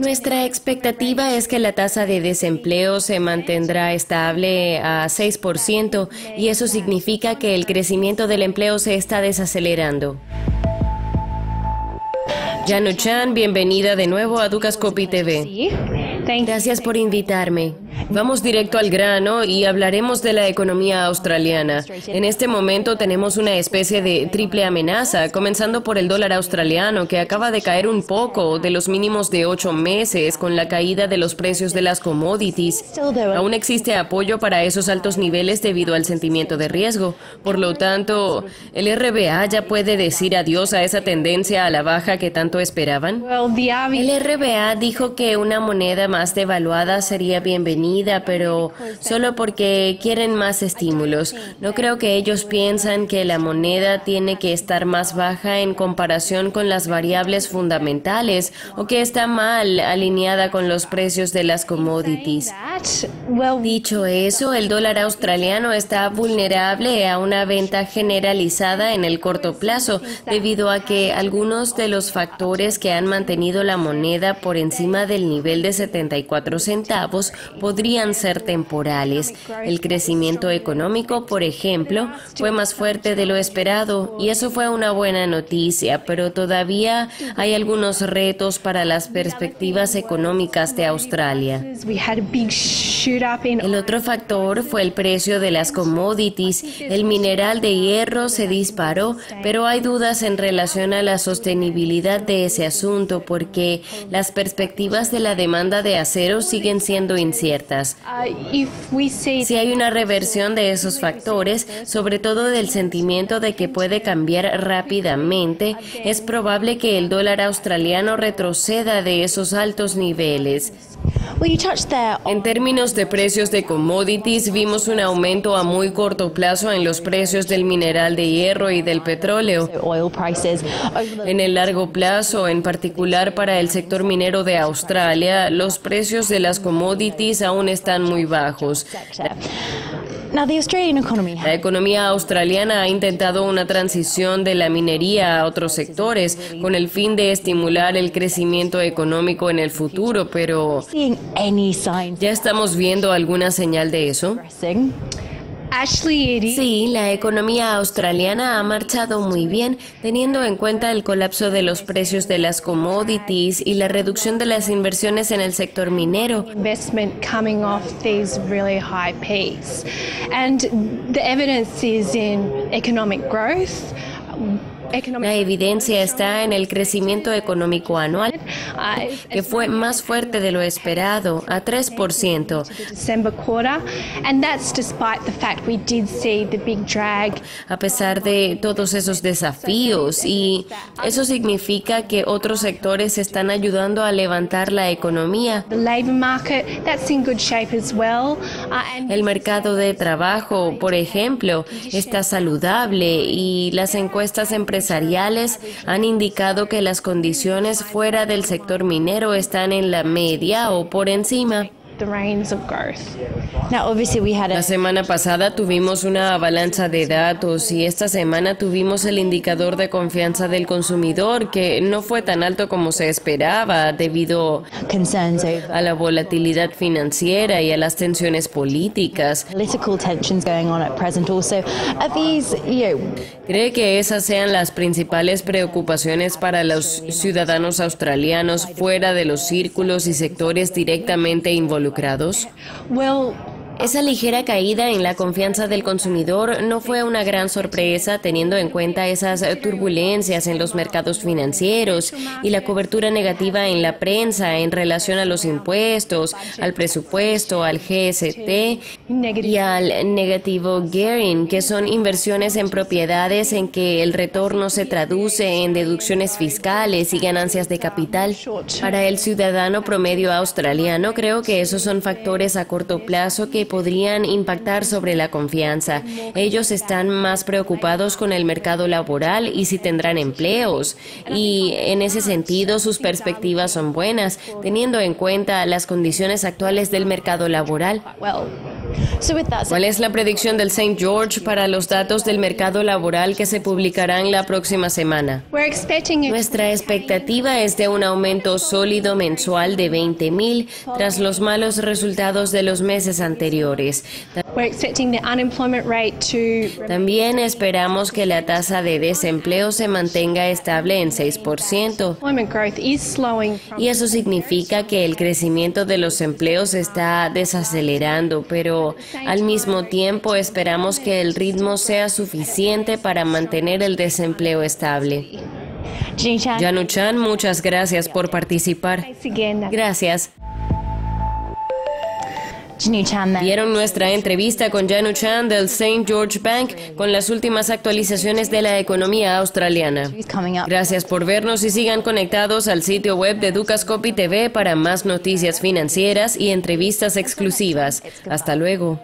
Nuestra expectativa es que la tasa de desempleo se mantendrá estable a 6% y eso significa que el crecimiento del empleo se está desacelerando. Janu Chan, bienvenida de nuevo a Ducascopy TV. Gracias por invitarme. Vamos directo al grano y hablaremos de la economía australiana. En este momento tenemos una especie de triple amenaza, comenzando por el dólar australiano, que acaba de caer un poco de los mínimos de ocho meses con la caída de los precios de las commodities. Aún existe apoyo para esos altos niveles debido al sentimiento de riesgo. Por lo tanto, ¿el RBA ya puede decir adiós a esa tendencia a la baja que tanto esperaban? El RBA dijo que una moneda más devaluada sería bienvenida pero solo porque quieren más estímulos. No creo que ellos piensan que la moneda tiene que estar más baja en comparación con las variables fundamentales o que está mal alineada con los precios de las commodities. Dicho eso, el dólar australiano está vulnerable a una venta generalizada en el corto plazo debido a que algunos de los factores que han mantenido la moneda por encima del nivel de 74 centavos podrían ser temporales. El crecimiento económico, por ejemplo, fue más fuerte de lo esperado y eso fue una buena noticia, pero todavía hay algunos retos para las perspectivas económicas de Australia. El otro factor fue el precio de las commodities. El mineral de hierro se disparó, pero hay dudas en relación a la sostenibilidad de ese asunto porque las perspectivas de la demanda de acero siguen siendo inciertas. Si hay una reversión de esos factores, sobre todo del sentimiento de que puede cambiar rápidamente, es probable que el dólar australiano retroceda de esos altos niveles. En términos de precios de commodities, vimos un aumento a muy corto plazo en los precios del mineral de hierro y del petróleo. En el largo plazo, en particular para el sector minero de Australia, los precios de las commodities aún están muy bajos. La economía australiana ha intentado una transición de la minería a otros sectores con el fin de estimular el crecimiento económico en el futuro, pero ¿ya estamos viendo alguna señal de eso? Sí, la economía australiana ha marchado muy bien, teniendo en cuenta el colapso de los precios de las commodities y la reducción de las inversiones en el sector minero. La evidencia está en el crecimiento económico anual, que fue más fuerte de lo esperado, a 3%. A pesar de todos esos desafíos, y eso significa que otros sectores están ayudando a levantar la economía. El mercado de trabajo, por ejemplo, está saludable y las encuestas empresariales empresariales han indicado que las condiciones fuera del sector minero están en la media o por encima. La semana pasada tuvimos una avalancha de datos y esta semana tuvimos el indicador de confianza del consumidor que no fue tan alto como se esperaba debido a la volatilidad financiera y a las tensiones políticas. ¿Cree que esas sean las principales preocupaciones para los ciudadanos australianos fuera de los círculos y sectores directamente involucrados? Involucrados? Esa ligera caída en la confianza del consumidor no fue una gran sorpresa teniendo en cuenta esas turbulencias en los mercados financieros y la cobertura negativa en la prensa en relación a los impuestos, al presupuesto, al GST y al negativo gearing, que son inversiones en propiedades en que el retorno se traduce en deducciones fiscales y ganancias de capital. Para el ciudadano promedio australiano, creo que esos son factores a corto plazo que podrían impactar sobre la confianza. Ellos están más preocupados con el mercado laboral y si tendrán empleos. Y en ese sentido sus perspectivas son buenas, teniendo en cuenta las condiciones actuales del mercado laboral. ¿Cuál es la predicción del St. George para los datos del mercado laboral que se publicarán la próxima semana? Nuestra expectativa es de un aumento sólido mensual de 20.000 tras los malos resultados de los meses anteriores. También esperamos que la tasa de desempleo se mantenga estable en 6%. Y eso significa que el crecimiento de los empleos está desacelerando, pero al mismo tiempo esperamos que el ritmo sea suficiente para mantener el desempleo estable. Janu Chan, muchas gracias por participar. Gracias. Vieron nuestra entrevista con Janu Chan del St. George Bank con las últimas actualizaciones de la economía australiana. Gracias por vernos y sigan conectados al sitio web de Ducascopy TV para más noticias financieras y entrevistas exclusivas. Hasta luego.